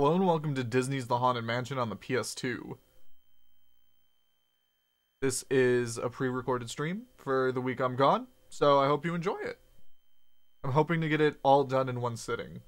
Hello and welcome to Disney's The Haunted Mansion on the PS2. This is a pre recorded stream for the week I'm gone, so I hope you enjoy it. I'm hoping to get it all done in one sitting.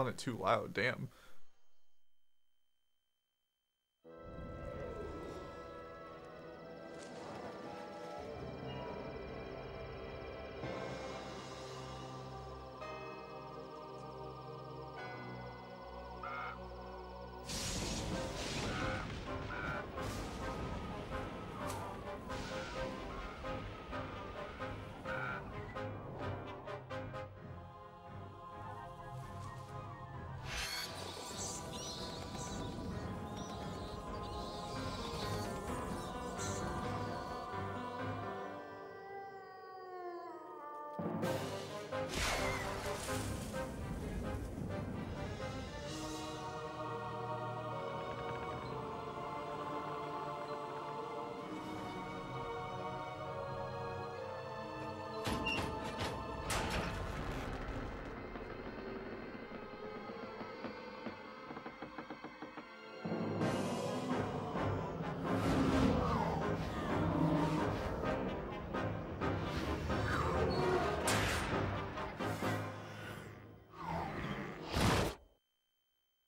Want it too loud, damn.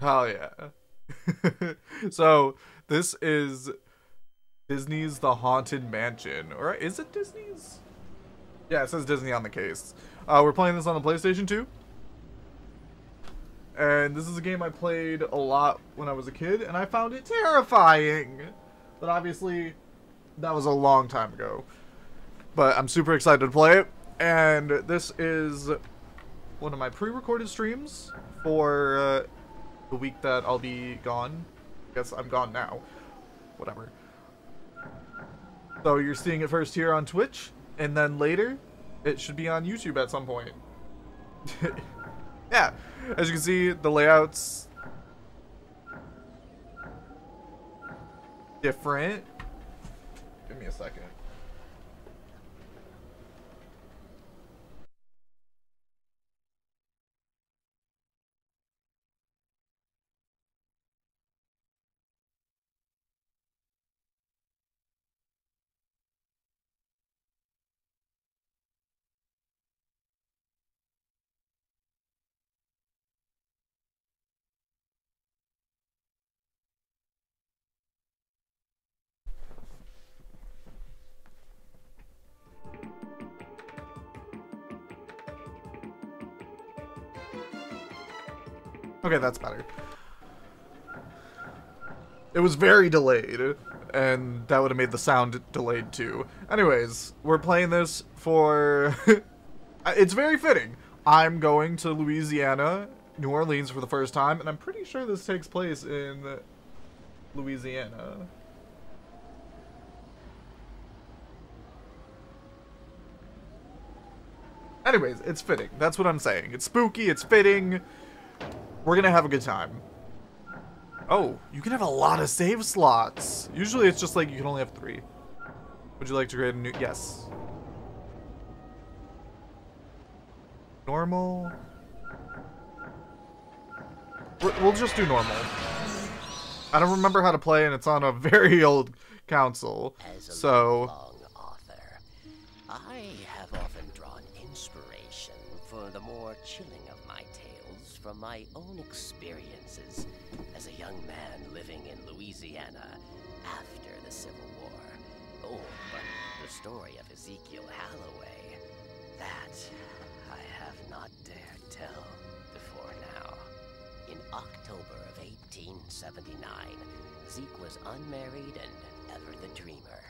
Hell yeah. so, this is Disney's The Haunted Mansion. Or is it Disney's? Yeah, it says Disney on the case. Uh, we're playing this on the PlayStation 2. And this is a game I played a lot when I was a kid, and I found it terrifying. But obviously, that was a long time ago. But I'm super excited to play it. And this is one of my pre-recorded streams for uh, the week that I'll be gone. I guess I'm gone now. Whatever. So you're seeing it first here on Twitch, and then later, it should be on YouTube at some point. yeah, as you can see, the layout's different. Give me a second. Okay, that's better. It was very delayed, and that would have made the sound delayed too. Anyways, we're playing this for... it's very fitting. I'm going to Louisiana, New Orleans for the first time, and I'm pretty sure this takes place in Louisiana. Anyways, it's fitting. That's what I'm saying. It's spooky, it's fitting. We're gonna have a good time. Oh, you can have a lot of save slots. Usually it's just like you can only have three. Would you like to create a new... Yes. Normal. We'll just do normal. I don't remember how to play and it's on a very old console. so... Author, I have often drawn inspiration for the more chilling from my own experiences as a young man living in Louisiana after the Civil War. Oh, but the story of Ezekiel Holloway, that I have not dared tell before now. In October of 1879, Zeke was unmarried and ever the dreamer.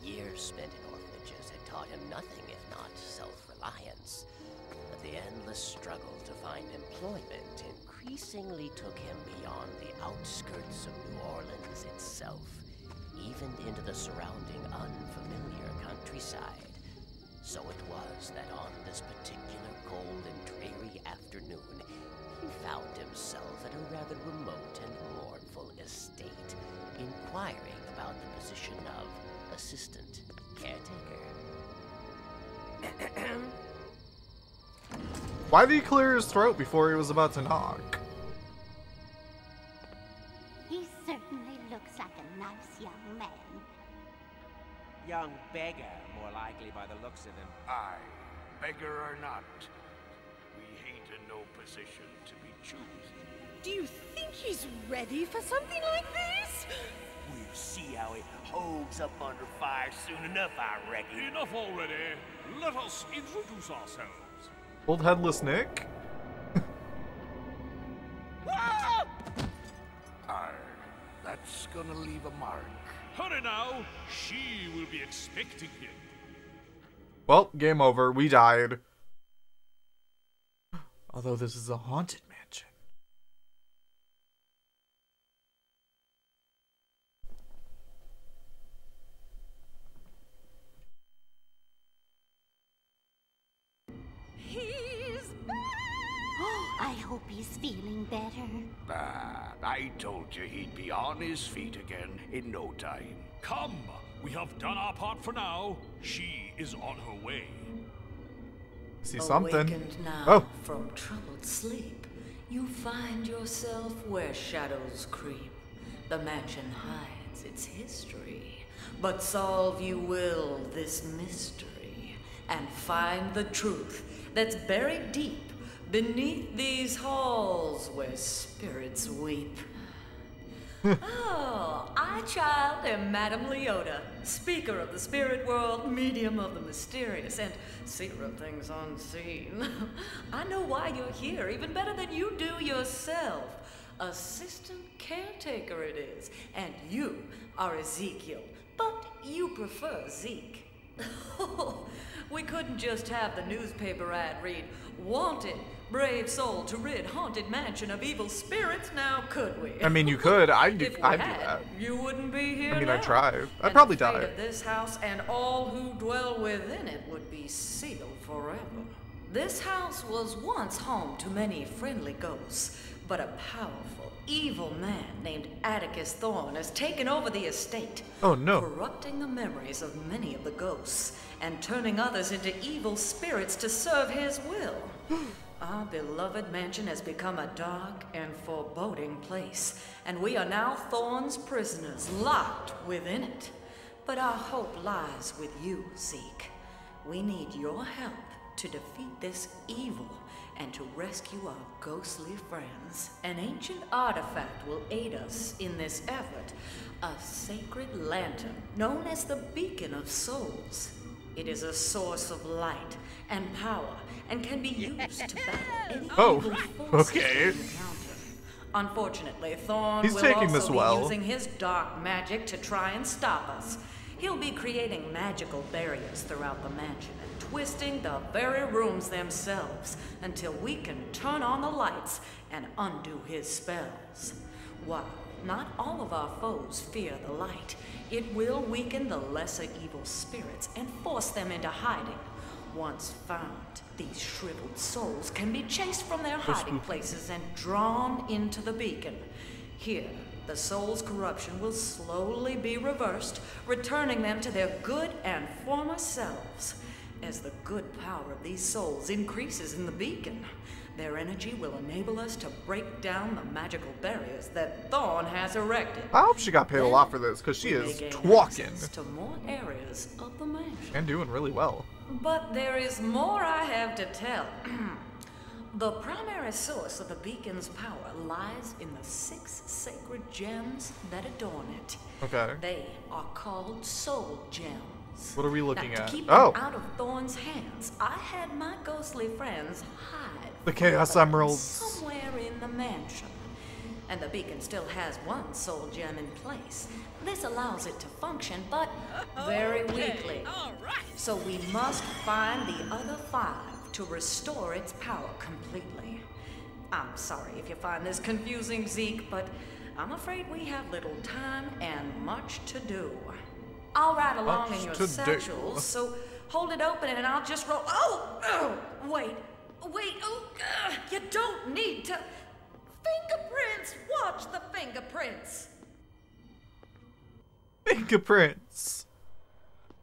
Years spent in orphanages had taught him nothing if not self reliance. The endless struggle to find employment increasingly took him beyond the outskirts of New Orleans itself, even into the surrounding unfamiliar countryside. So it was that on this particular cold and dreary afternoon, he found himself at a rather remote and mournful estate, inquiring about the position of assistant caretaker. Why did he clear his throat before he was about to knock? He certainly looks like a nice young man. Young beggar, more likely by the looks of him. Aye, beggar or not, we ain't in no position to be choosy. Do you think he's ready for something like this? We'll see how he holds up under fire soon enough, I reckon. Enough already. Let us introduce ourselves. Old headless Nick? Ah! That's gonna leave a mark. Hurry now. She will be expecting him. Well, game over. We died. Although this is a haunted feeling better. Ah, I told you he'd be on his feet again in no time. Come. We have done our part for now. She is on her way. See something. Awakened now Oh. from troubled sleep, you find yourself where shadows creep. The mansion hides its history, but solve you will this mystery and find the truth that's buried deep beneath these halls where spirits weep. Oh, I, child, am Madame Leota, speaker of the spirit world, medium of the mysterious, and seer of things unseen. I know why you're here, even better than you do yourself. Assistant caretaker it is, and you are Ezekiel, but you prefer Zeke. Oh, we couldn't just have the newspaper ad read, Wanted, brave soul to rid haunted mansion of evil spirits, now could we? I mean, you could. I'd do, I'd do that. you wouldn't be here I mean, now. I'd try. I'd And probably the fate die. of this house and all who dwell within it would be sealed forever. This house was once home to many friendly ghosts, but a powerful, evil man named Atticus Thorne has taken over the estate. Oh, no. Corrupting the memories of many of the ghosts and turning others into evil spirits to serve his will. Our beloved mansion has become a dark and foreboding place, and we are now Thorne's prisoners, locked within it. But our hope lies with you, Zeke. We need your help to defeat this evil and to rescue our ghostly friends. An ancient artifact will aid us in this effort a sacred lantern known as the Beacon of Souls. It is a source of light and power and can be used to battle any Oh, evil forces okay. we encounter. Unfortunately, Thorn He's will taking also this be using his dark magic to try and stop us. He'll be creating magical barriers throughout the mansion and twisting the very rooms themselves until we can turn on the lights and undo his spells. While not all of our foes fear the light, it will weaken the lesser evil spirits and force them into hiding. Once found, these shriveled souls can be chased from their hiding places and drawn into the beacon. Here, the soul's corruption will slowly be reversed, returning them to their good and former selves. As the good power of these souls increases in the beacon, their energy will enable us to break down the magical barriers that Thorn has erected. I hope she got paid a lot for this because she is twalking to more areas of the mansion. and doing really well. But there is more I have to tell. the primary source of the beacon's power lies in the six sacred gems that adorn it. Okay. They are called soul gems. What are we looking now, at? To keep Oh. them out of Thorn's hands, I had my ghostly friends hide The Chaos them Emeralds. somewhere in the mansion. and the beacon still has one soul gem in place. This allows it to function, but very weakly. All right. So we must find the other five to restore its power completely. I'm sorry if you find this confusing, Zeke, but I'm afraid we have little time and much to do. I'll ride along Much in your to do. satchels, so hold it open and I'll just roll. Oh! oh wait, wait, oh, uh, you don't need to. Fingerprints! Watch the fingerprints! Fingerprints.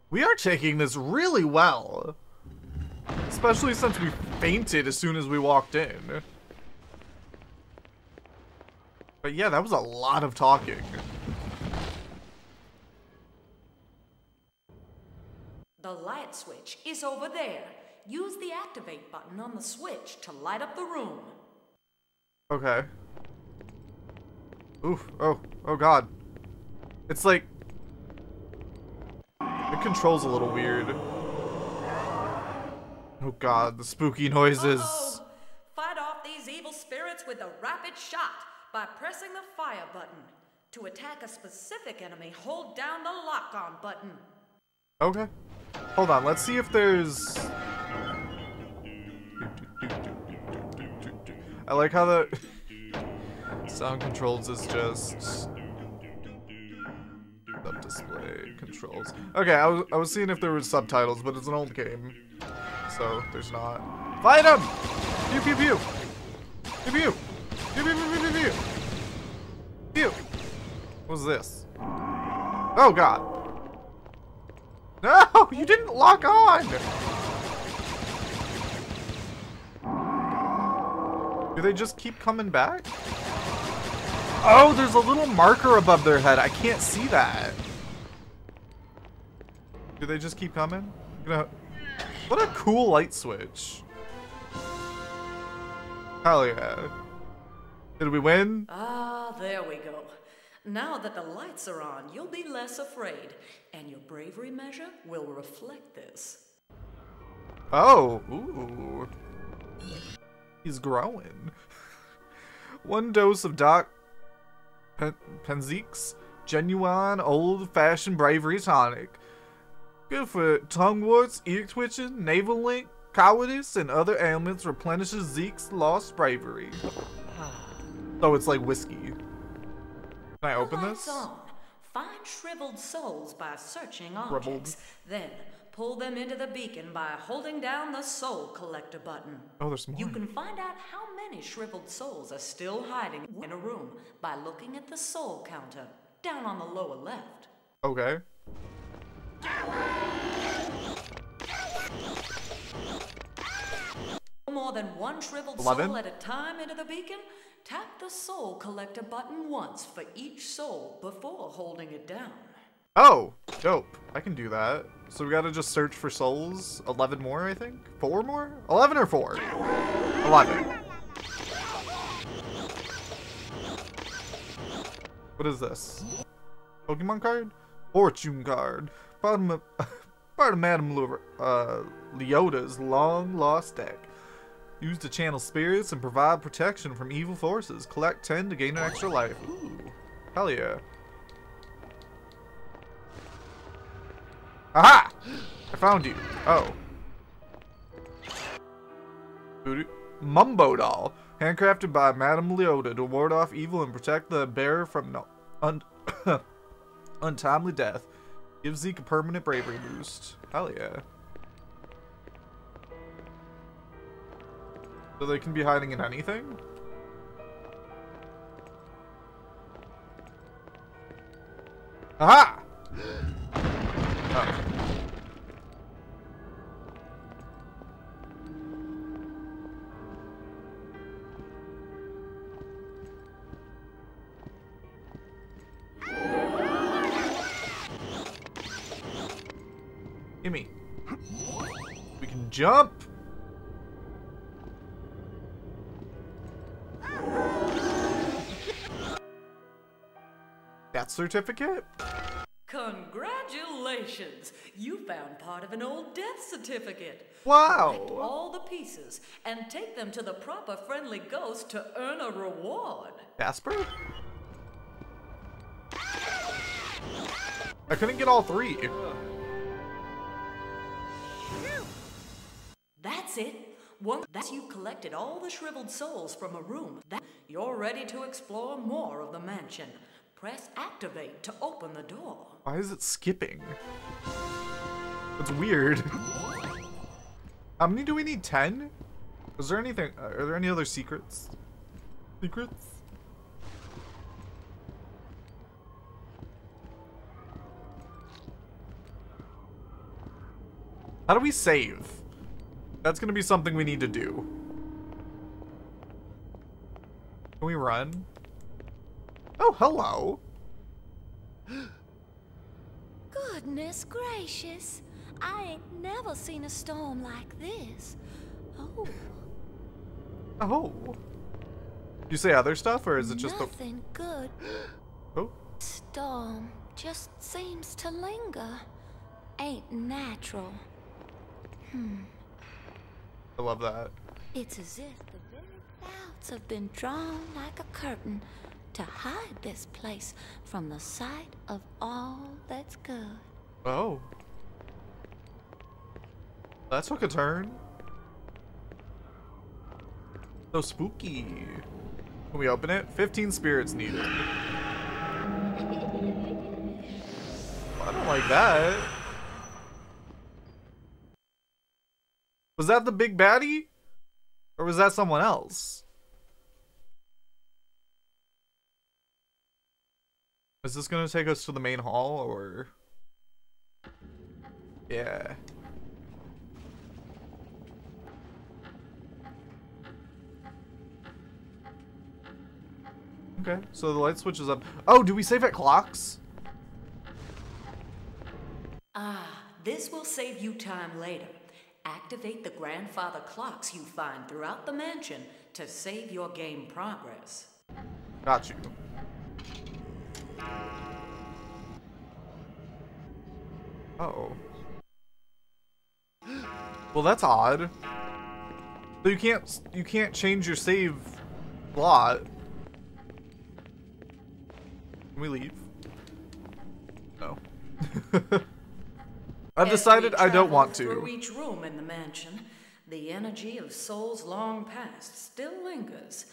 We are taking this really well. Especially since we fainted as soon as we walked in. But yeah, that was a lot of talking. The light switch is over there. Use the activate button on the switch to light up the room. Okay. Oof. Oh. Oh god. It's like... It controls a little weird. Oh god, the spooky noises. Uh-oh. Fight off these evil spirits with a rapid shot by pressing the fire button. To attack a specific enemy, hold down the lock on button. Okay. Hold on, let's see if there's... I like how the sound controls is just sub display controls. Okay, I was I was seeing if there was subtitles, but it's an old game, so there's not. Fight him! Pew pew! Pew pew! Pew pew pew pew pew pew! Pew! What's this? Oh god! No! You didn't lock on! Do they just keep coming back? Oh, there's a little marker above their head. I can't see that. Do they just keep coming? Gonna... What a cool light switch. Hell yeah. Did we win? Ah, there we go. Now that the lights are on, you'll be less afraid, and your bravery measure will reflect this. Oh, ooh. He's growing. One dose of Doc Pen- genuine old-fashioned bravery tonic. Good for tongue warts, ear twitching, navel link, cowardice, and other ailments. Replenishes Zeke's lost bravery. So it's like whiskey. Can I open this? on. Find shriveled souls by searching objects. Then pull them into the beacon by holding down the soul collector button. Oh, there's more. You can find out how many shriveled souls are still hiding in a room by looking at the soul counter down on the lower left. Okay. More than one shriveled Eleven. soul at a time into the beacon? Tap the soul collector button once for each soul before holding it down. Oh, dope. I can do that. So we gotta just search for souls. 11 more, I think? Four more? 11 or four? 11. What is this? Pokemon card? Fortune card. Part of, part of Madame Lu- uh, Leota's long lost deck. Used to channel spirits and provide protection from evil forces. Collect 10 to gain an extra life. Ooh. Hell yeah. Aha! I found you. Oh. Mumbo doll. Handcrafted by Madame Leota to ward off evil and protect the bearer from un- untimely death. Gives Zeke a permanent bravery boost. Hell yeah. So they can be hiding in anything? Aha! Oh. Gimme. We can jump. That certificate? Congratulations! Congratulations! You found part of an old death certificate. Wow. Collect all the pieces and take them to the proper friendly ghost to earn a reward. Jasper? I couldn't get all three. That's it. Once that you've collected all the shriveled souls from a room, that you're ready to explore more of the mansion. Press activate to open the door. Why is it skipping? It's weird. How many do we need? Ten? Is there anything? uh, Are there any other secrets? Secrets? How do we save? That's gonna be something we need to do. Can we run? Oh, hello. Goodness gracious. I ain't never seen a storm like this. Oh, Oh. You say other stuff, or is it just the? nothing good. Oh, Storm just seems to linger. Ain't natural. Hmm. I love that. It's as if the very clouds have been drawn like a curtain to hide this place from the sight of all that's good. Oh. That took a turn. So spooky. Can we open it? 15 spirits needed. I don't like that. Was that the big baddie? Or was that someone else? Is this gonna take us to the main hall, or... Yeah. Okay, so the light switch is up. Oh, do we save at clocks? Ah, this will save you time later. Activate the grandfather clocks you find throughout the mansion to save your game progress. Got you. Uh-oh. Well, that's odd. So you can't you can't change your save slot. Can we leave? No. I've decided I don't want Through to. each room in the mansion, the energy of souls long past still lingers.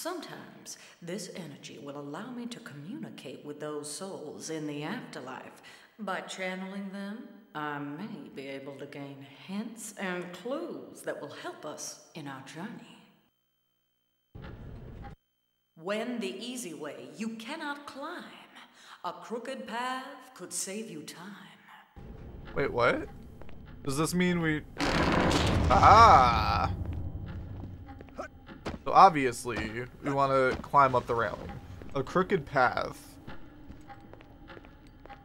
Sometimes this energy will allow me to communicate with those souls in the afterlife. By channeling them, I may be able to gain hints and clues that will help us in our journey. When the easy way you cannot climb, a crooked path could save you time. Wait, what? Does this mean we... Ah! So obviously, we want to climb up the railing. A crooked path.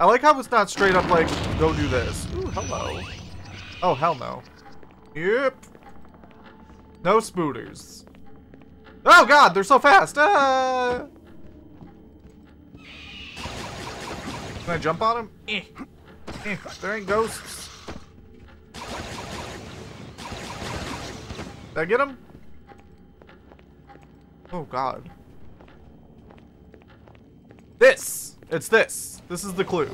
I like how it's not straight up like, go do this. Ooh, hello. Oh, hell no. Yep. No spooters. Oh god, they're so fast! Ah! Can I jump on them? Eh. Eh, there ain't ghosts. Did I get him? Oh god. This! It's this. This is the clue.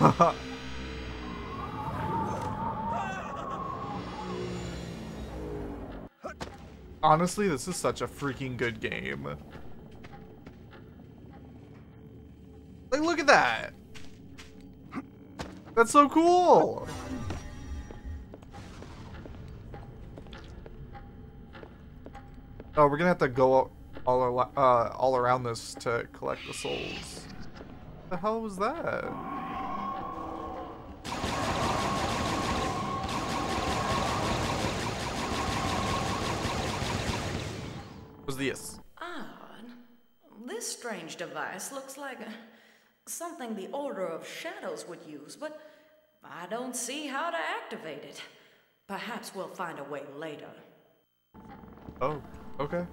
Honestly, this is such a freaking good game. Like, look at that! That's so cool! Oh, we're gonna have to go all, uh, all around this to collect the souls. the hell was that? Was this? Odd. This strange device looks like uh, something the Order of Shadows would use, but I don't see how to activate it. Perhaps we'll find a way later. Oh, okay.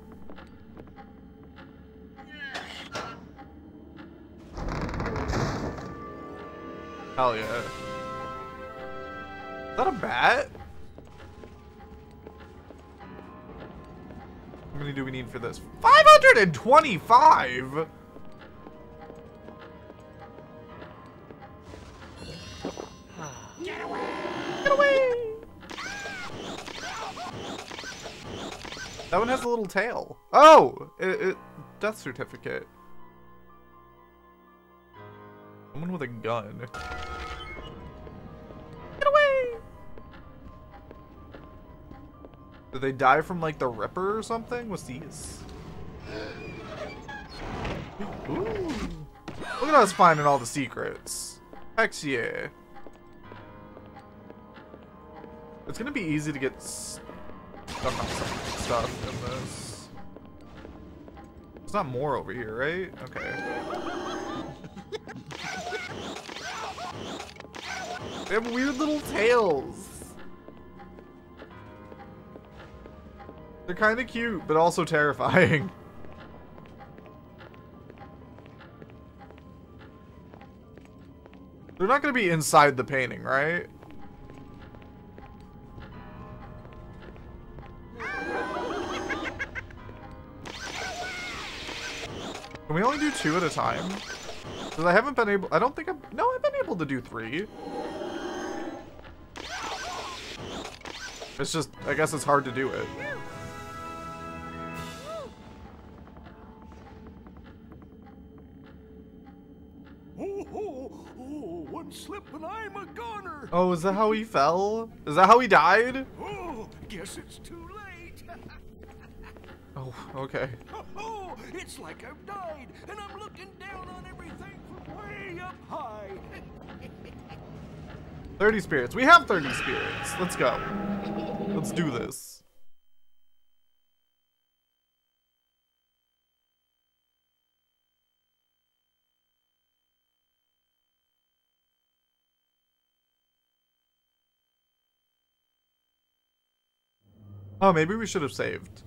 Hell yeah. Is that a bat? How many do we need for this? 525! That one has a little tail. Oh! It, it, death certificate. Someone with a gun. Get away! Did they die from like the Ripper or something? What's these? Ooh. Look at us finding all the secrets. Heck yeah. It's gonna be easy to get some stuff in this. There's not more over here, right? Okay. They have weird little tails. They're kind of cute, but also terrifying. They're not going to be inside the painting, right? Can we only do two at a time? Because I haven't been able- I don't think I've- No, I've been able to do three. It's just, I guess it's hard to do it. Oh, one slip and I'm a goner. Oh, is that how he fell? Is that how he died? Oh, guess it's too late. Oh, okay. It's like I've died and I'm looking down on everything from way up high. 30 spirits. We have 30 spirits. Let's go. Let's do this. Oh, maybe we should have saved.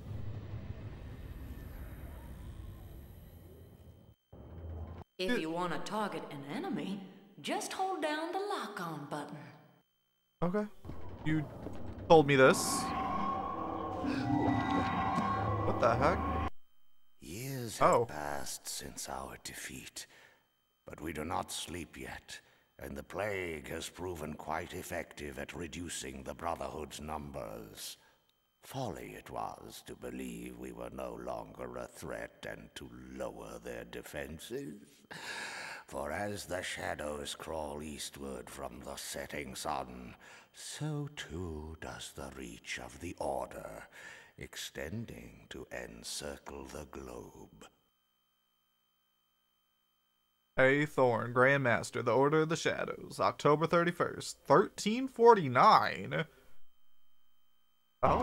If you want to target an enemy, just hold down the lock-on button. Okay. You told me this. What the heck? Years Oh. have passed since our defeat, but we do not sleep yet, and the plague has proven quite effective at reducing the Brotherhood's numbers. Folly it was to believe we were no longer a threat and to lower their defenses. For as the shadows crawl eastward from the setting sun, so too does the reach of the Order, extending to encircle the globe. A. Thorn, Grandmaster, The Order of the Shadows, October 31st, 1349. Oh.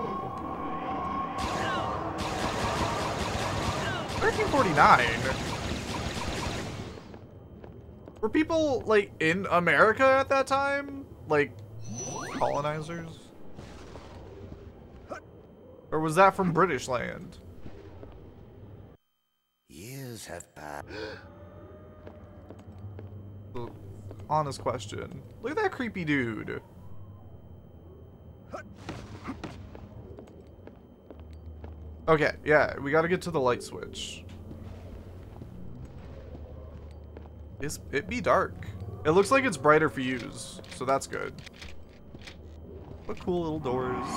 1349? Were people, like, in America at that time? Like, colonizers? Or was that from British land? Years have passed. Honest question. Look at that creepy dude. Okay, yeah, we gotta get to the light switch. It's, it be dark. It looks like it's brighter for use, so that's good. What cool little doors.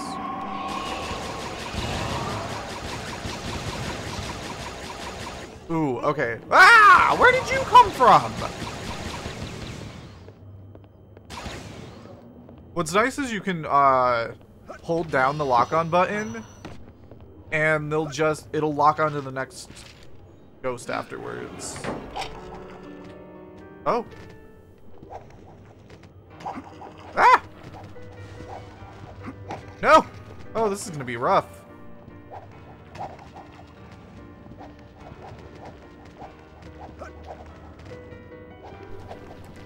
Ooh, okay. Ah! Where did you come from? What's nice is you can uh, hold down the lock-on button, and they'll just it'll lock onto the next ghost afterwards. Oh. Ah! No! Oh, this is gonna be rough.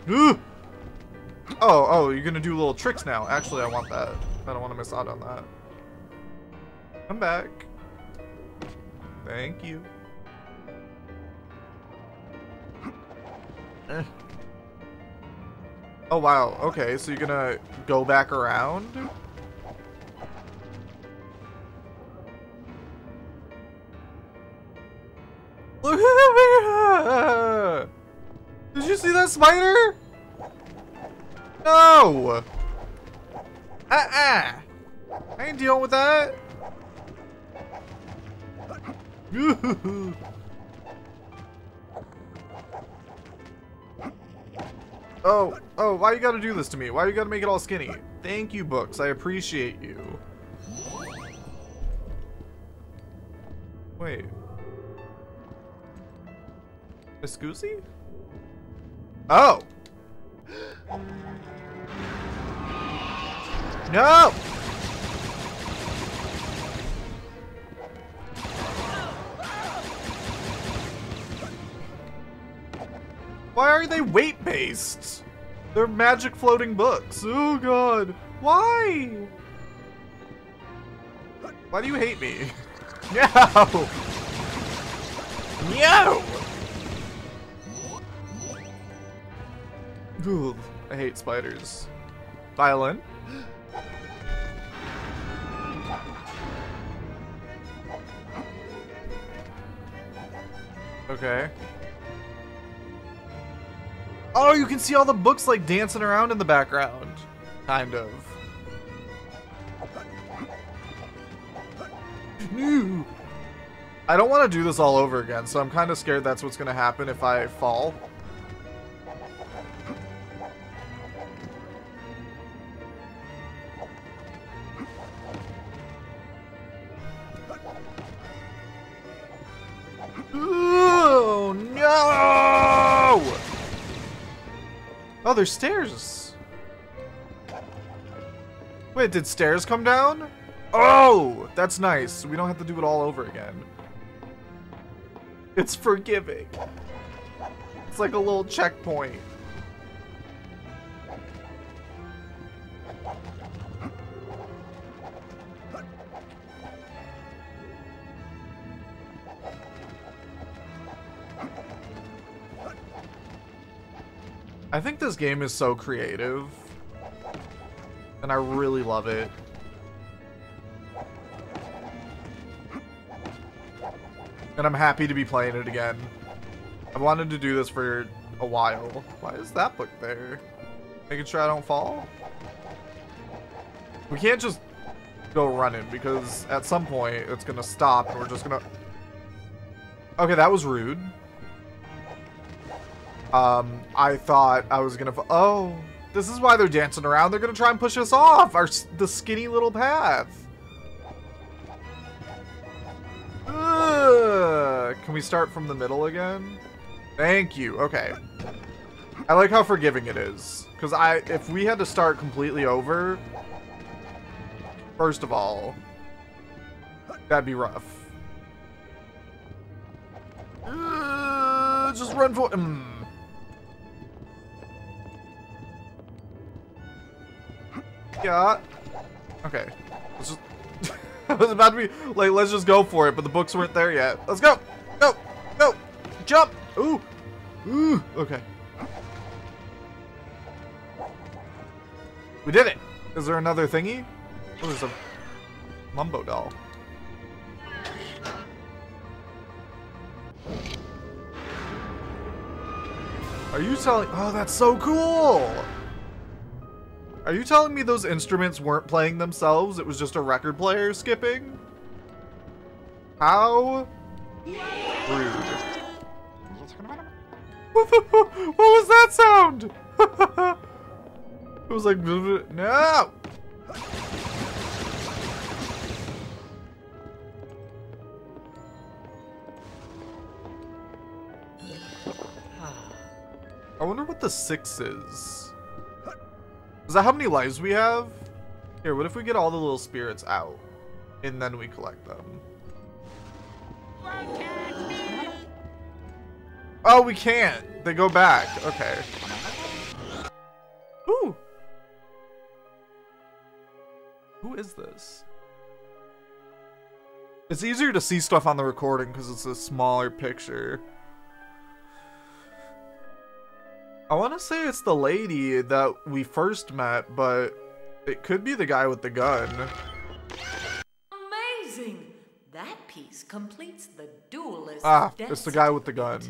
Ooh! Oh, oh, you're gonna do little tricks now. Actually, I want that. I don't want to miss out on that. Come back. Thank you. Eh. Oh, wow. Okay, so you're gonna go back around? Look at me! Did you see that spider? No! Uh-uh! I ain't dealing with that. oh, oh, why you gotta do this to me? Why you gotta make it all skinny? Thank you, books. I appreciate you. Wait. Escusi? Oh! No! Why are they weight-based? They're magic floating books. Oh god. Why? Why do you hate me? No! No! Ooh, I hate spiders. Violin? Okay. Oh, you can see all the books like dancing around in the background. Kind of. No. I don't want to do this all over again, so I'm kind of scared that's what's going to happen if I fall. There's stairs. Wait, did stairs come down? Oh, that's nice. We don't have to do it all over again. It's forgiving. It's like a little checkpoint. I think this game is so creative. And I really love it. And I'm happy to be playing it again. I wanted to do this for a while. Why is that book there? Making sure I don't fall? We can't just go running because at some point it's gonna stop and we're just gonna... Okay, that was rude. Um, I thought I was gonna... Oh, this is why they're dancing around. They're gonna try and push us off our the skinny little path. Ugh. Can we start from the middle again? Thank you. Okay. I like how forgiving it is. Because I, if we had to start completely over, first of all, that'd be rough. Just run for... Mm. Yeah. Okay. Just... I was about to be like, let's just go for it, but the books weren't there yet. Let's go! Go! Go! Jump! Ooh! Ooh! Okay. We did it! Is there another thingy? Oh, there's a Mumbo doll. Are you telling- Oh, that's so cool! Are you telling me those instruments weren't playing themselves? It was just a record player skipping? How rude. what was that sound? it was like, no! I wonder what the six is. That how many lives we have? Here, what if we get all the little spirits out? And then we collect them. Oh, we can't. They go back. Okay. Ooh. Who is this? It's easier to see stuff on the recording because it's a smaller picture. I want to say it's the lady that we first met, but it could be the guy with the gun. Amazing! That piece completes the duelist. Ah, it's the guy with the gun.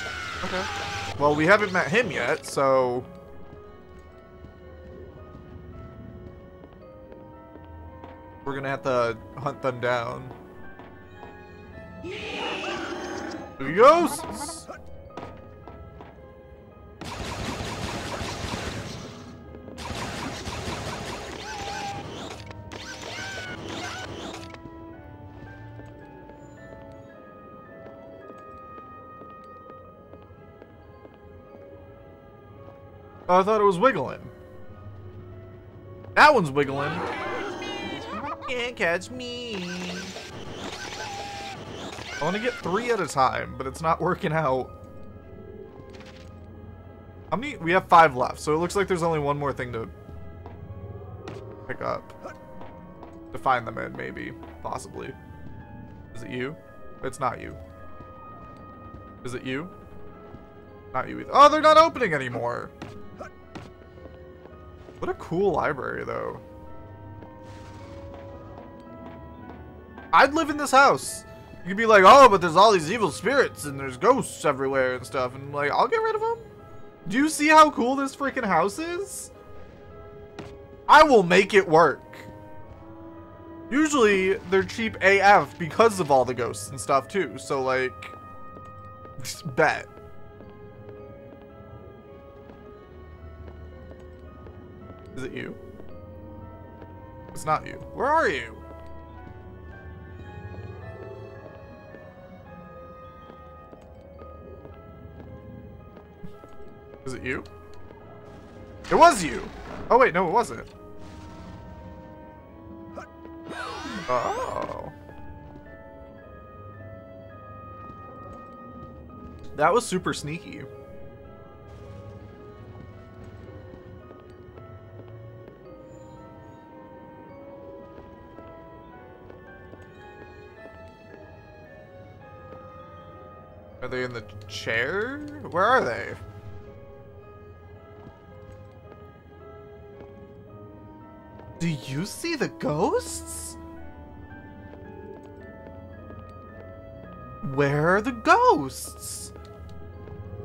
Okay. Well, we haven't met him yet, so... We're gonna have to hunt them down. Ghosts! Oh, I thought it was wiggling. That one's wiggling. Can't catch me. I want to get three at a time, but it's not working out. How many? We have five left, so it looks like there's only one more thing to pick up. To find them in, maybe. Possibly. Is it you? It's not you. Is it you? Not you either. Oh, they're not opening anymore. What a cool library, though. I'd live in this house. You'd be like, oh, but there's all these evil spirits and there's ghosts everywhere and stuff. And like, I'll get rid of them. Do you see how cool this freaking house is? I will make it work. Usually, they're cheap AF because of all the ghosts and stuff, too. So, like, bet. Is it you? It's not you. Where are you? Is it you? It was you! Oh wait, no it wasn't. Oh. That was super sneaky. They in the chair? Where are they? Do you see the ghosts? Where are the ghosts?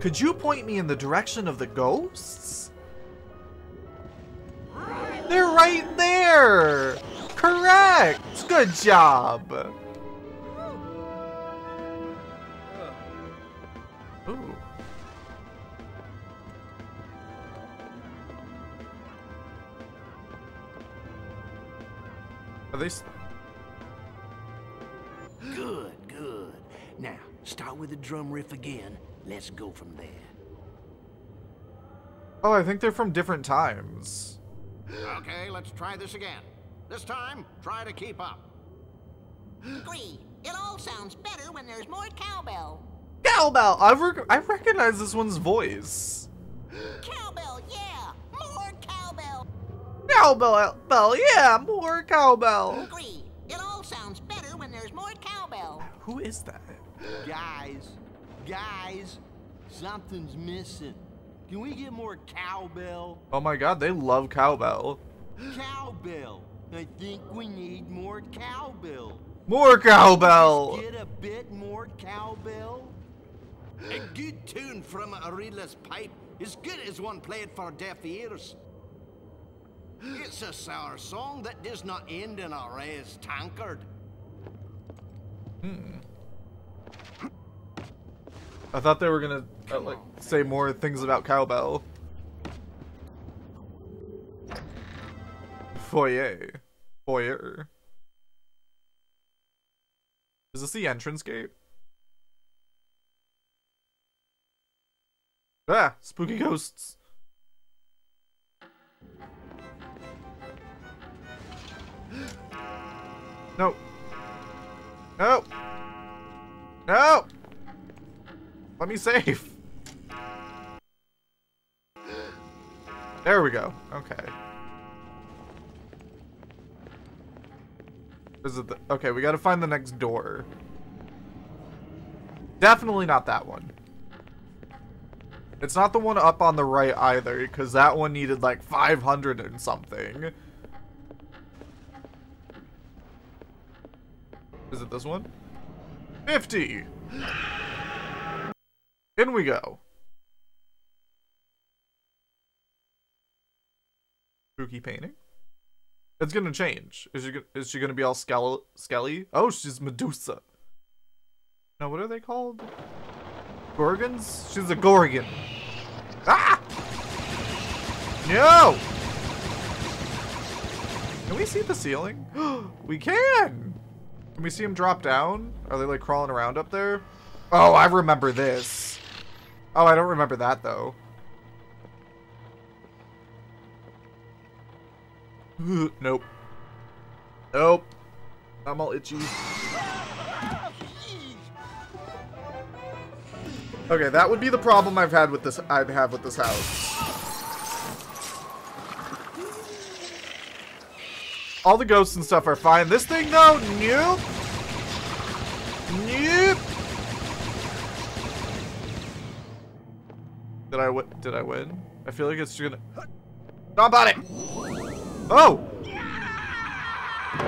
Could you point me in the direction of the ghosts? They're right there! Correct! Good job! Are they... Good, good. Now, start with the drum riff again. Let's go from there. Oh, I think they're from different times. Okay, let's try this again. This time, try to keep up. Agree. It all sounds better when there's more cowbell. Cowbell! I, rec I recognize this one's voice. Cowbell, yeah! More cowbell! Cowbell, bell, yeah, more cowbell. Agree. It all sounds better when there's more cowbell. Who is that? Guys, guys, something's missing. Can we get more cowbell? Oh my god, they love cowbell. Cowbell. I think we need more cowbell. More cowbell! Get a bit more cowbell? A good tune from a reedless pipe is good as one played for deaf ears. It's a sour song that does not end in a raised tankard. Hmm. I thought they were gonna uh, like say more things about cowbell. Foyer. Foyer. Is this the entrance gate? Ah, spooky ghosts. No. No. No. Let me save. There we go. Okay. Is it the, okay, we gotta find the next door. Definitely not that one. It's not the one up on the right either, because that one needed like 500 and something. Is it this one? 50! In we go. Spooky painting? It's gonna change. Is she, is she gonna be all skelly? Oh, she's Medusa. Now, what are they called? Gorgons? She's a Gorgon. Ah! No! Can we see the ceiling? we can! Can we see him drop down? Are they like crawling around up there? Oh, I remember this. Oh, I don't remember that though. nope. Nope. I'm all itchy. Okay, that would be the problem I've had with this I'd have with this house. All the ghosts and stuff are fine. This thing though, nope. Nope. Did I? Did I win? I feel like it's gonna. Stomp on it! Oh! I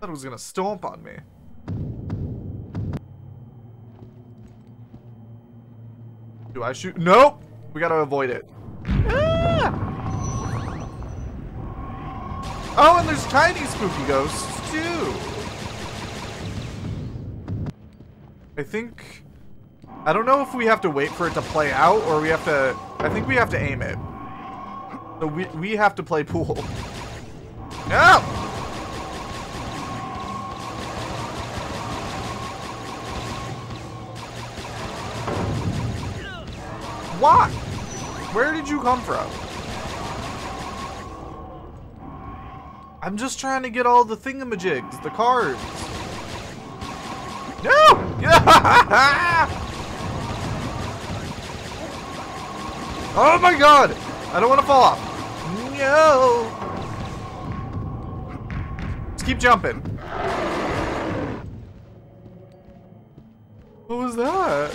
thought it was gonna stomp on me. Do I shoot? Nope! We gotta avoid it. Oh, and there's tiny spooky ghosts, too. I think... I don't know if we have to wait for it to play out, or we have to... I think we have to aim it. So we, we have to play pool. No! What? Where did you come from? I'm just trying to get all the thingamajigs, the cards. No! oh my god! I don't want to fall off. No! Let's keep jumping. What was that?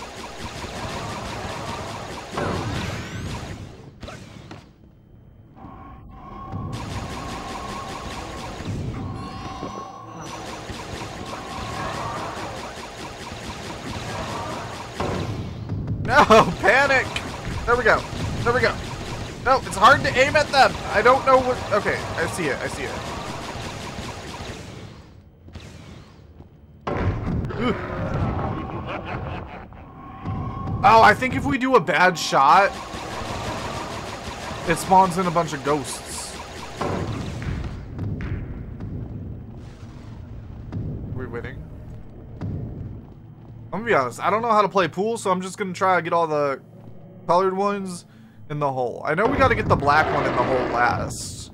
It's hard to aim at them. I don't know what... Okay, I see it. I see it. Oh, I think if we do a bad shot, it spawns in a bunch of ghosts. Are winning? I'm gonna be honest, I don't know how to play pool, so I'm just gonna try to get all the colored ones in the hole. I know we gotta get the black one in the hole last.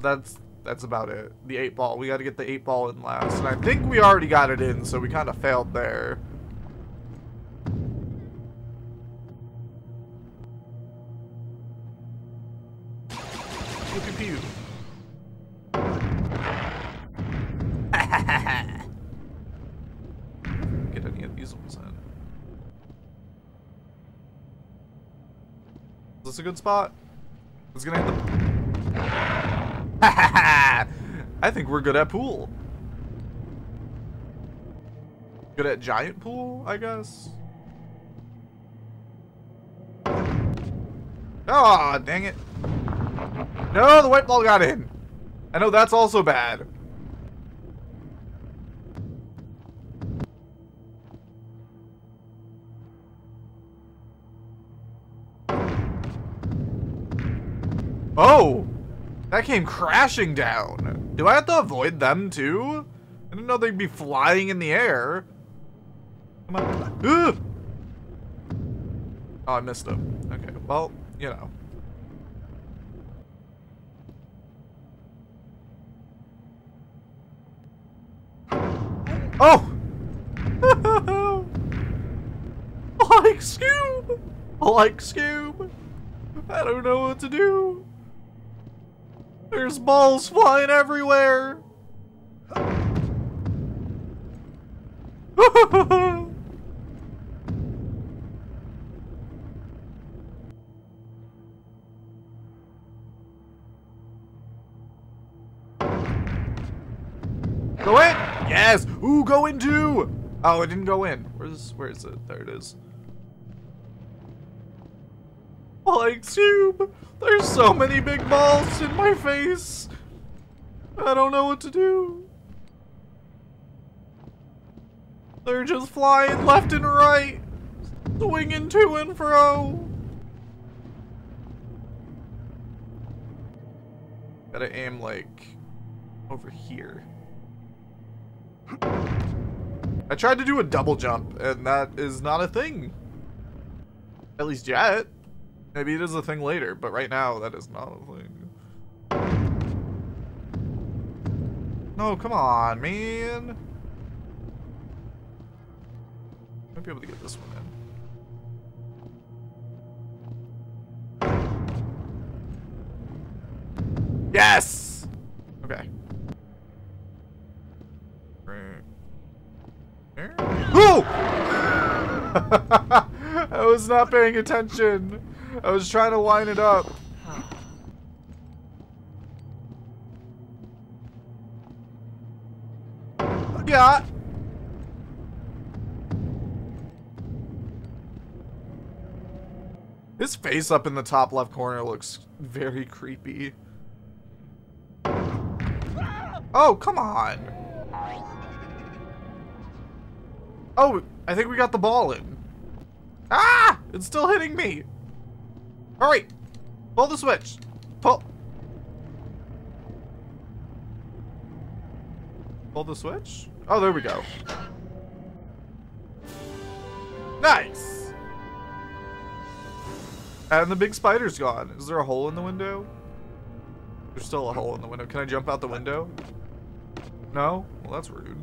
That's that's about it. The eight ball. We gotta get the eight ball in last. And I think we already got it in, so we kind of failed there. A good spot? It's gonna hit the. I think we're good at pool. Good at giant pool, I guess. Oh, dang it. No, the white ball got in. I know that's also bad. Oh! That came crashing down. Do I have to avoid them too? I didn't know they'd be flying in the air. Come on. Ugh! Oh, I missed them. Okay, well, you know. Oh! like Scoob! Like Scoob! I don't know what to do. There's balls flying everywhere. Go in! Yes! Ooh, go in too! Oh, it didn't go in. Where's where is it? There it is. Like Cube! There's so many big balls in my face! I don't know what to do. They're just flying left and right, swinging to and fro. Gotta aim like over here. I tried to do a double jump, and that is not a thing. At least yet. Maybe it is a thing later, but right now, that is not a thing. No, come on, man. Might be able to get this one in. Yes! Okay. Oh! I was not paying attention. I was trying to line it up. Yeah. His face up in the top left corner looks very creepy. Oh, come on. Oh, I think we got the ball in. Ah! It's still hitting me. Hurry! Pull the switch. Pull. Pull the switch? Oh, there we go. Nice! And the big spider's gone. Is there a hole in the window? There's still a hole in the window. Can I jump out the window? No? Well, that's rude.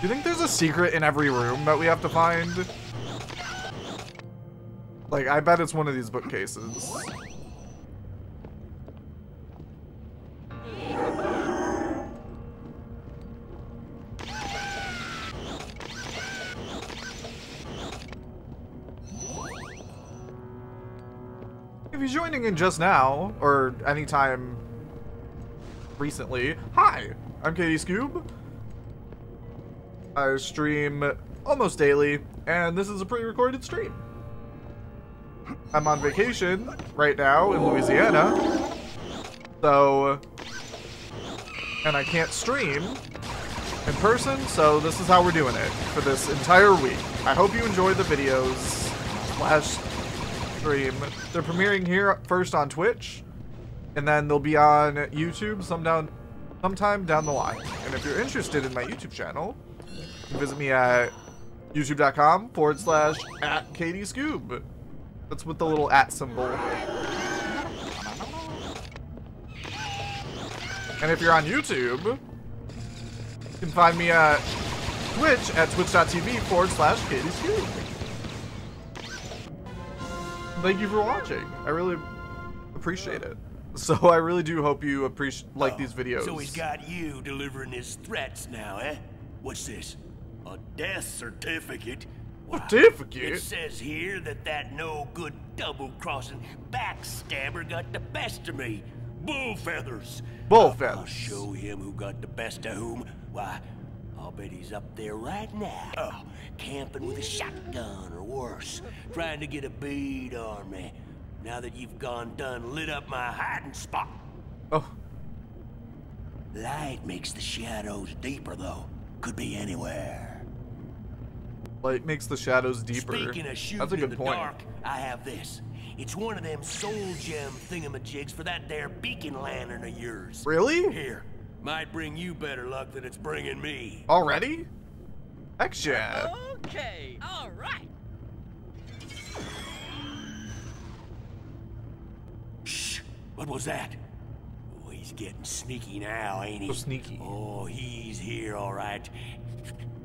Do you think there's a secret in every room that we have to find? Like, I bet it's one of these bookcases. If you're joining in just now, or anytime recently, hi, I'm KD Scoob. I stream almost daily, and this is a pre-recorded stream. I'm on vacation right now in Louisiana, so, and I can't stream in person, so this is how we're doing it for this entire week. I hope you enjoy the videos slash stream. They're premiering here first on Twitch, and then they'll be on YouTube some down, sometime down the line. And if you're interested in my YouTube channel, visit me at youtube.com forward slash at KD Scoob. That's with the little at symbol. And if you're on YouTube, you can find me at Twitch at twitch.tv forward slash KD Scoob. Thank you for watching. I really appreciate it. So I really do hope you appreciate like these videos. So he's got you delivering his threats now, eh? What's this? A death certificate? Certificate? It says here that that no-good double-crossing backstabber got the best of me. Bull feathers. Bull I'll feathers. show him who got the best of whom. Why, I'll bet he's up there right now, oh, camping with a shotgun or worse, trying to get a bead on me. Now that you've gone done lit up my hiding spot. Oh. Light makes the shadows deeper, though. Could be anywhere. Light makes the shadows deeper. Speaking of shooting That's a in good the point. dark, I have this. It's one of them soul gem thingamajigs for that there beacon lantern of yours. Really? Here. Might bring you better luck than it's bringing me. Already? Heck yeah. Okay, all right. Shh. What was that? Oh, he's getting sneaky now, ain't he? So sneaky. Oh, he's here, all right.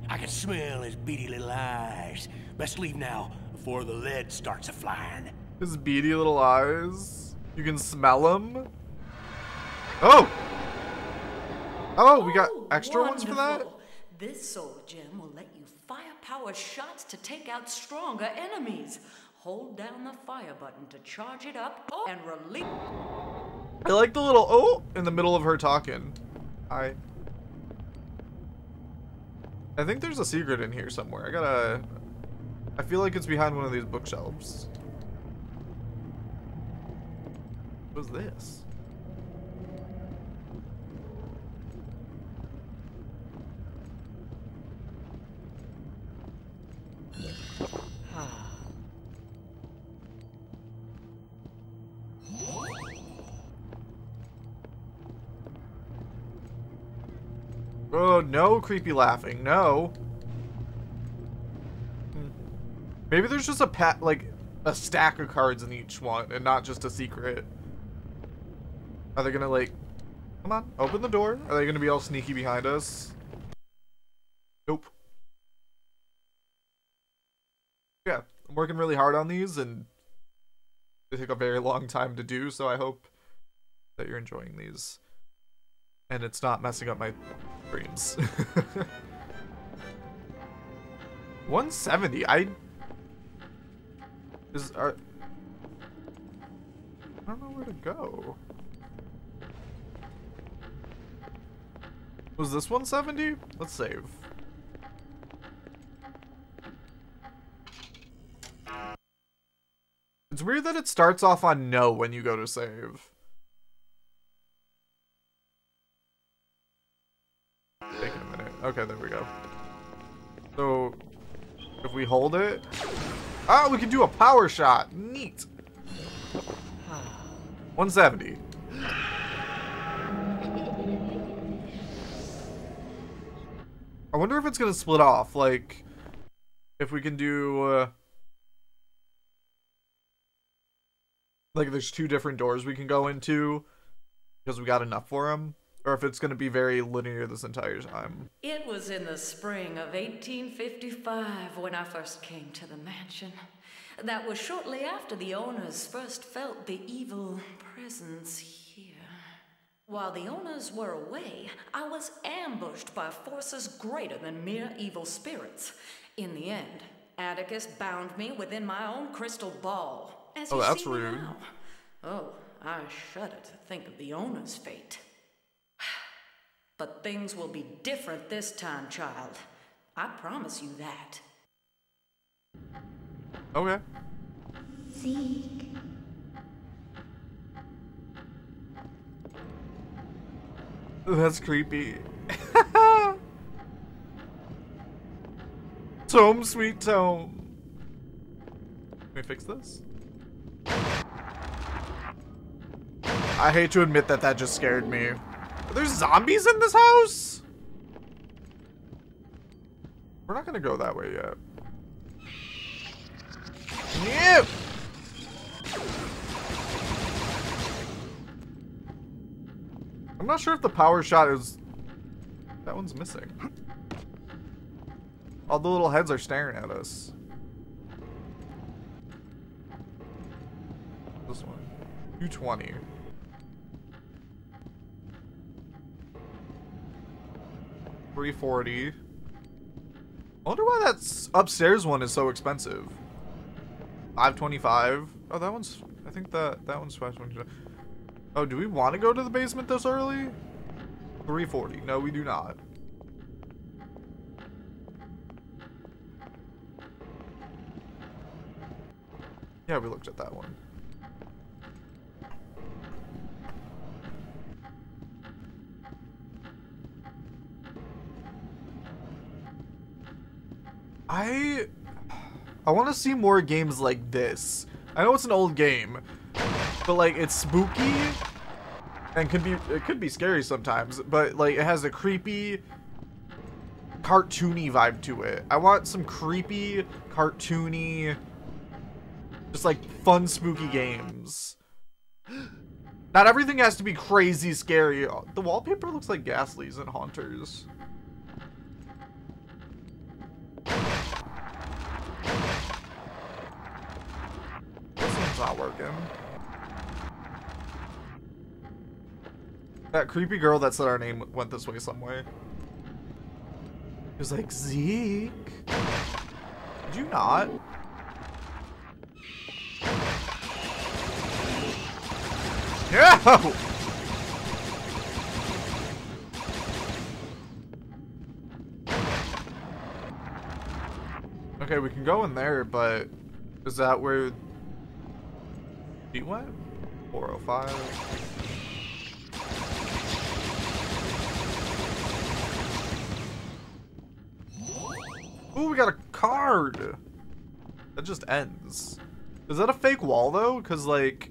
I can smell his beady little eyes. Best leave now before the lead starts a flying. His beady little eyes. You can smell them. Oh! Oh, we got oh, extra ones for that? This soul gem will let you fire power shots to take out stronger enemies. Hold down the fire button to charge it up oh, and release. I like the little oh in the middle of her talking. I I think there's a secret in here somewhere. I gotta I feel like it's behind one of these bookshelves. What's this? Oh, no creepy laughing. No. Maybe there's just a pat like a stack of cards in each one and not just a secret. Are they gonna like come on, open the door? Are they gonna be all sneaky behind us? Nope. Yeah, I'm working really hard on these and they take a very long time to do, so I hope that you're enjoying these. And it's not messing up my dreams. 170, I... Is, are... I don't know where to go. Was this 170? Let's save. It's weird that it starts off on no when you go to save. Taking a minute. Okay, there we go. So, if we hold it... Ah, we can do a power shot. Neat. 170. I wonder if it's gonna split off, like, if we can do, uh, like, there's two different doors we can go into, because we got enough for them, or if it's gonna be very linear this entire time. It was in the spring of 1855 when I first came to the mansion. That was shortly after the owners first felt the evil presence here. While the owners were away, I was ambushed by forces greater than mere evil spirits. In the end, Atticus bound me within my own crystal ball. As Oh, you that's see rude. now. Oh, I shudder to think of the owner's fate. But things will be different this time, child. I promise you that. Okay. Zeke. That's creepy. Tome, sweet Tome. Can we fix this? I hate to admit that that just scared me. Are there zombies in this house? We're not gonna go that way yet. Yep. I'm not sure if the power shot is... That one's missing. All the little heads are staring at us. This one. 220. Three forty. I wonder why that upstairs one is so expensive. Five twenty-five. Oh, that one's. I think that that one's. Oh, do we want to go to the basement this early? 340. No, we do not. Yeah, we looked at that one. I I want to see more games like this. I know it's an old game, but like it's spooky and can be it could be scary sometimes, but like it has a creepy cartoony vibe to it. I want some creepy cartoony just like fun spooky games. Not everything has to be crazy scary. The wallpaper looks like Gastlys and Haunters. Working. That creepy girl that said our name went this way some way. It was like, Zeke. Did you not? No! Okay, we can go in there, but is that where he went? 405. Ooh, we got a card! That just ends. Is that a fake wall, though? Because, like,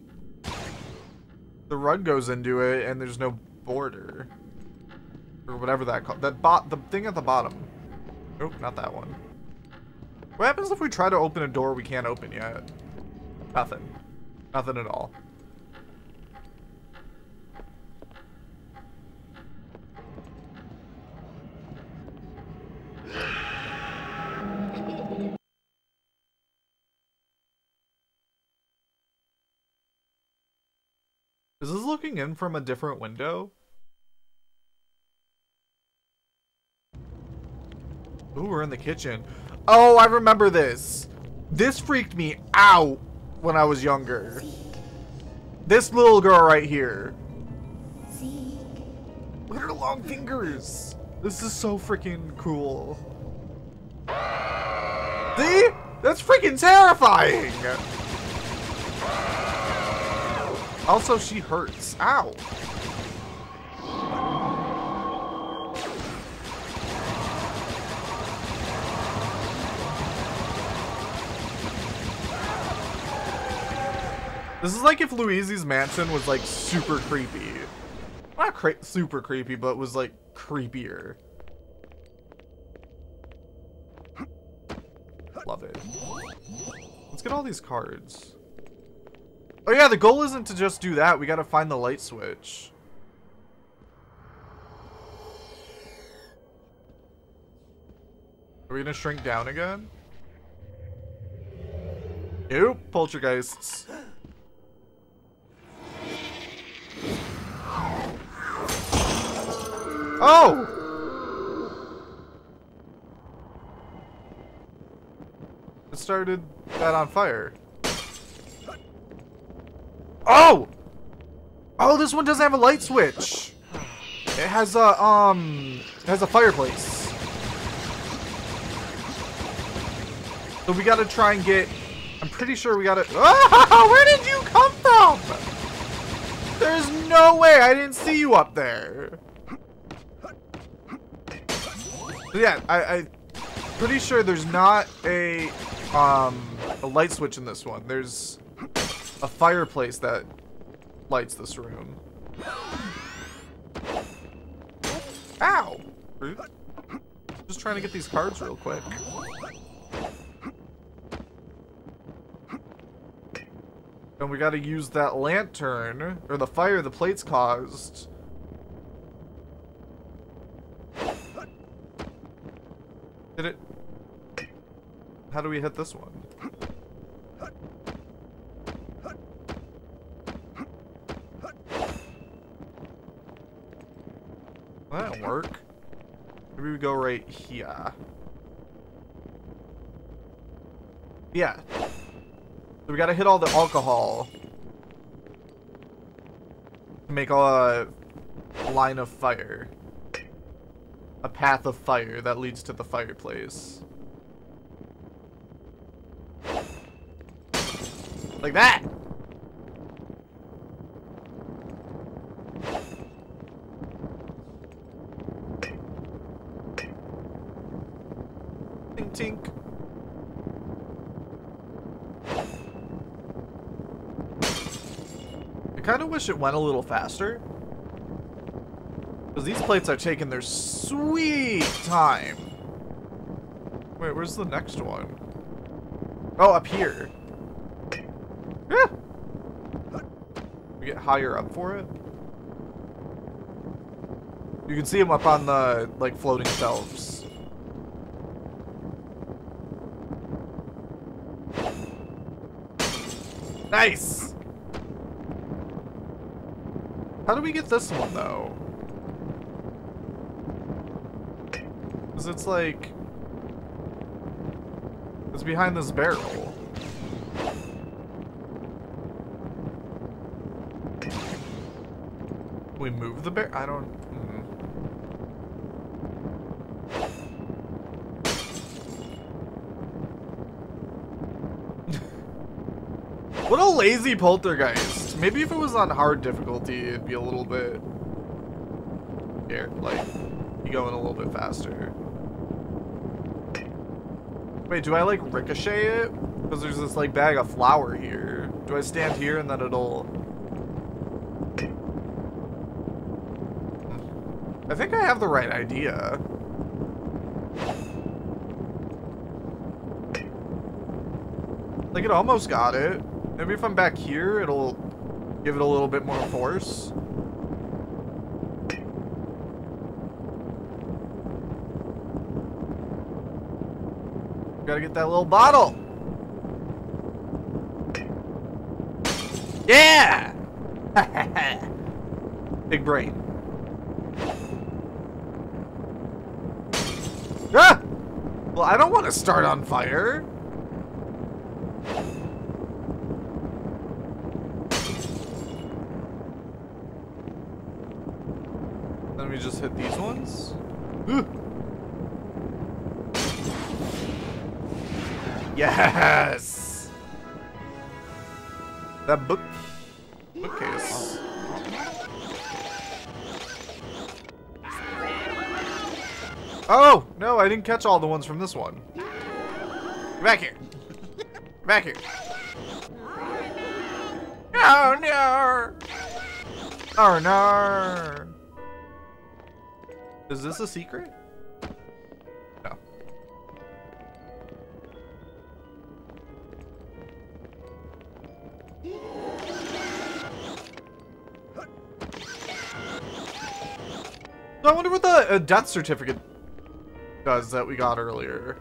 the rug goes into it and there's no border. Or whatever that called. That bot, the thing at the bottom. Nope, not that one. What happens if we try to open a door we can't open yet? Nothing. Nothing at all. Is this looking in from a different window? Ooh, we're in the kitchen. Oh, I remember this. This freaked me out when I was younger. This little girl right here. Look at her long fingers. This is so freaking cool. See? That's freaking terrifying. Also, she hurts. Ow. This is like if Luigi's Mansion was like super creepy. Not cra super creepy, but was like creepier. Love it. Let's get all these cards. Oh yeah, the goal isn't to just do that. We gotta find the light switch. Are we gonna shrink down again? Nope, poltergeists. Oh! It started that on fire. Oh! Oh, this one doesn't have a light switch. It has a, um, it has a fireplace. So we gotta try and get, I'm pretty sure we gotta, ah, where did you come from? There's no way, I didn't see you up there. Yeah, I, I, pretty sure there's not a, um, a light switch in this one. There's a fireplace that lights this room. Ow! Just trying to get these cards real quick. And we gotta use that lantern, or the fire the plates caused. Hit it. How do we hit this one? That didn't work. Maybe we go right here. Yeah. So we gotta hit all the alcohol. To make a line of fire. A path of fire that leads to the fireplace. Like that! Tink tink. I kind of wish it went a little faster. Because these plates are taking their sweet time. Wait, where's the next one? Oh, up here. Yeah. We get higher up for it. You can see them up on the, like, floating shelves. Nice! How do we get this one, though? Because it's like... It's behind this barrel. We move the bear? I don't... hmm. What a lazy poltergeist. Maybe if it was on hard difficulty, it'd be a little bit... Here, like, be going a little bit faster. Wait, do I, like, ricochet it? Because there's this, like, bag of flour here. Do I stand here and then it'll... I think I have the right idea. Like, it almost got it. Maybe if I'm back here, it'll give it a little bit more force. Gotta get that little bottle. Yeah! Big brain. Ah! Well, I don't want to start on fire. Oh, no, I didn't catch all the ones from this one. Back here. Back here. Oh, no. Oh, no. Is this a secret? No. I wonder what the uh, death certificate does that we got earlier.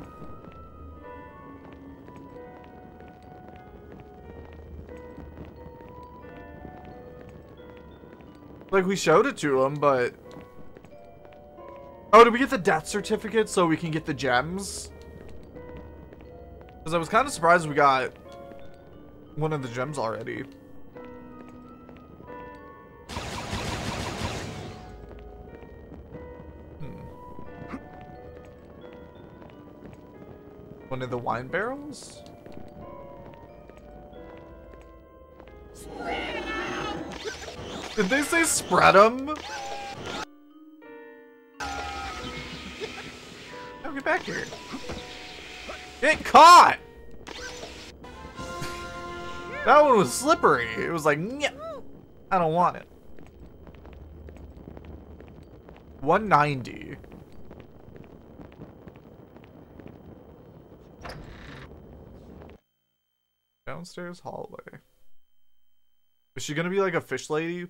Like, we showed it to him, but... Oh, did we get the death certificate so we can get the gems? Because I was kind of surprised we got one of the gems already. One of the wine barrels? Did they say spread them? Now get back here. Get caught! that one was slippery. It was like. I don't want it. 190. Downstairs hallway. Is she gonna be like a fish lady?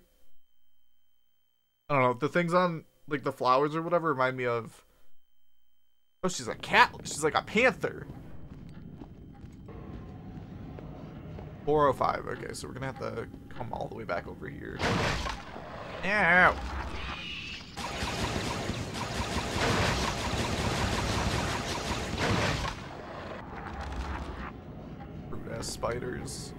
I don't know. The things on like the flowers or whatever remind me of. Oh, she's a cat. She's like a panther. 405. Okay, so we're gonna have to come all the way back over here. Ow. Ass spiders.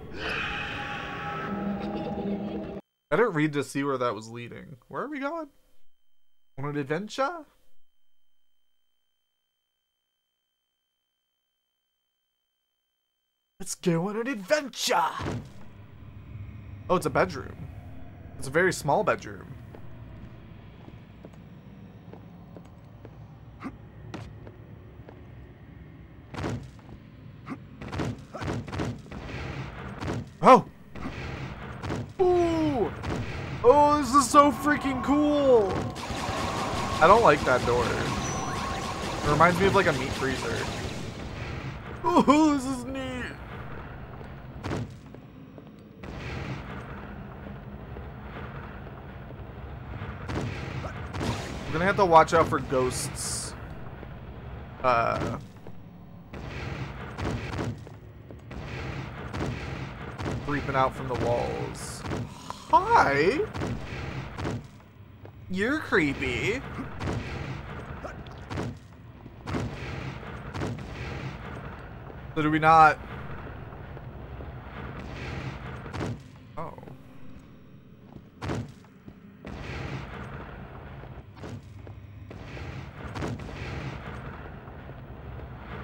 I didn't read to see where that was leading. Where are we going? On an adventure? Let's go on an adventure! Oh, it's a bedroom. It's a very small bedroom. Oh! Ooh! Oh, this is so freaking cool! I don't like that door. It reminds me of like a meat freezer. Oh, this is neat! We're gonna have to watch out for ghosts. Uh... Creeping out from the walls. Hi! You're creepy. So do we not... Oh.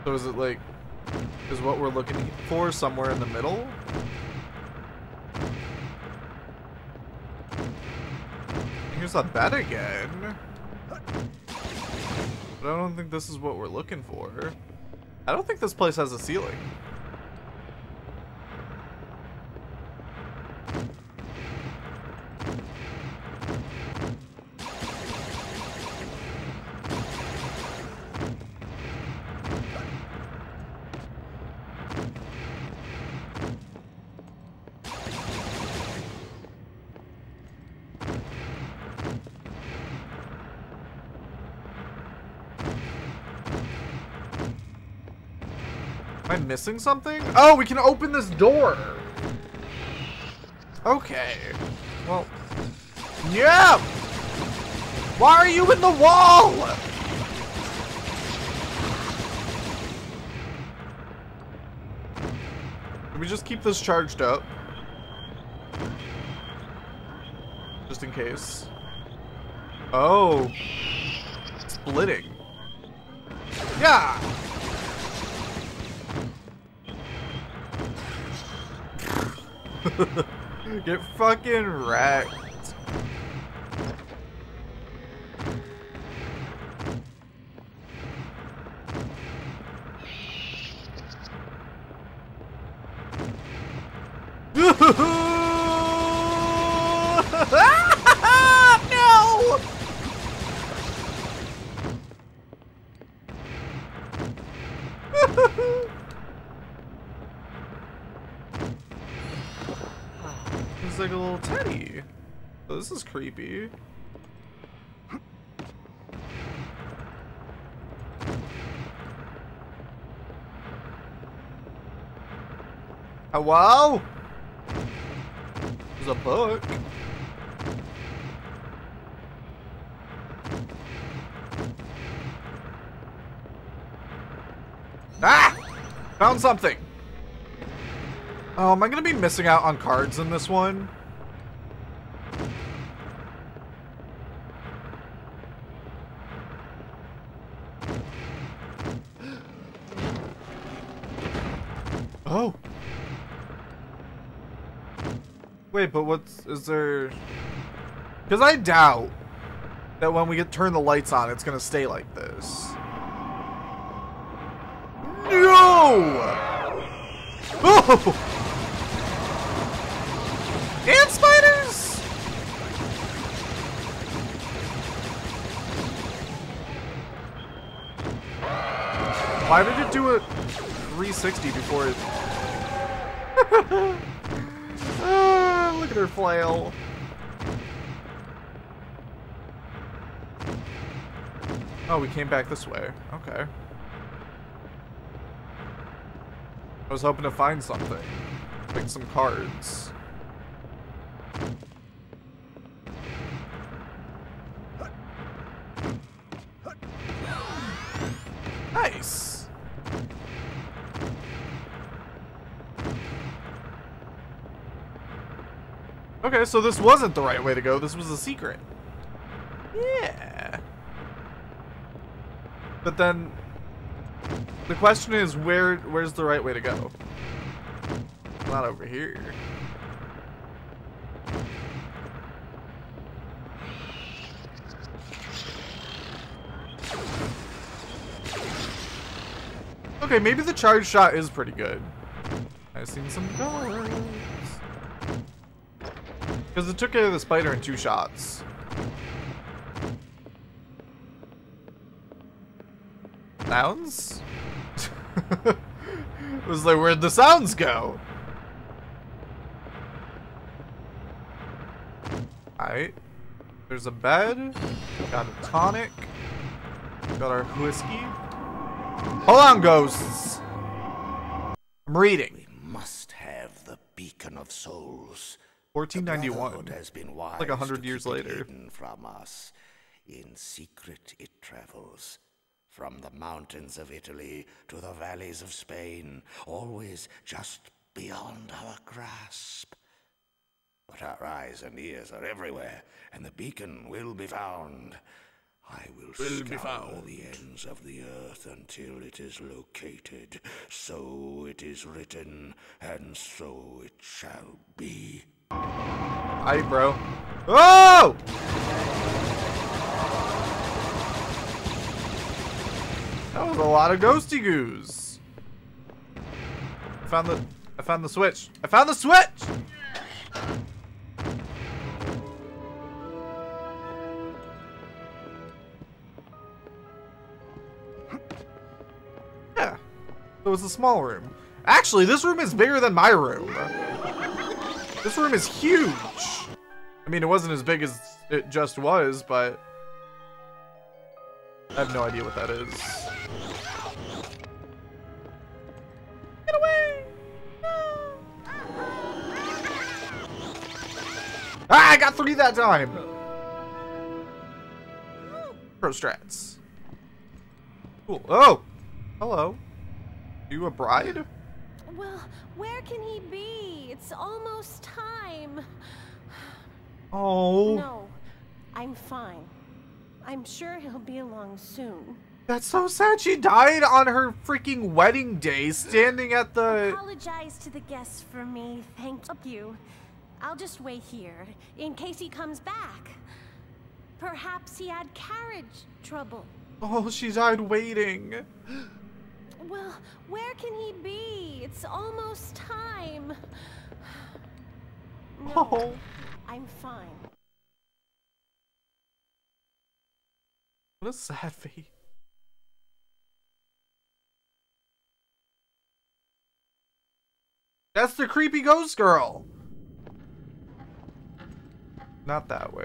So is it like... Is what we're looking for somewhere in the middle? Here's a bed again. But I don't think this is what we're looking for. I don't think this place has a ceiling. Am I missing something? Oh, we can open this door. Okay. Well. Yeah! Why are you in the wall? Can we just keep this charged up? Just in case. Oh. Splitting. Yeah! Get fucking wrecked. no! It's like a little teddy. Oh, this is creepy. Hello? There's a book. Ah! Found something. Oh, am I gonna be missing out on cards in this one? Oh. Wait, but what's is there? Because I doubt that when we get turn the lights on, it's gonna stay like this. No! Oh! Ant spiders! Why did it do a 360 before it... flail. Oh, we came back this way. Okay. I was hoping to find something. Like some cards. Nice. Okay, so this wasn't the right way to go. This was a secret. Yeah. But then the question is where where's the right way to go? Not over here. Okay, maybe the charge shot is pretty good. I've seen some cards. Because it took care of the spider in two shots. Sounds? it was like, where'd the sounds go? Alright. There's a bed. Got a tonic. Got our whiskey. Hold on, ghosts. I'm reading. We must have the beacon of souls. 1491. Has been wise Like a hundred years later. hidden from us. In secret it travels. From the mountains of Italy to the valleys of Spain, always just beyond our grasp. But our eyes and ears are everywhere, and the beacon will be found. I will, Will be scour found. the ends of the earth until it is located. So it is written, and so it shall be. Aight, bro. Oh! That was a lot of ghosty goos. I found the I found the switch. I found the switch! Yeah. It was a small room. Actually, this room is bigger than my room. This room is huge. I mean, it wasn't as big as it just was, but I have no idea what that is. Get away! Ah, I got three that time. Pro strats. Cool. Oh, hello. You a bride? Well, where can he be? It's almost time. Oh. No, I'm fine. I'm sure he'll be along soon. That's so sad. She died on her freaking wedding day, standing at the. Apologize to the guests for me. Thank you. I'll just wait here in case he comes back. Perhaps he had carriage trouble. Oh, she died waiting. Well, where can he be? It's almost time. No, Oh. I'm fine. What a sad fate. That's the creepy ghost girl. Not that way.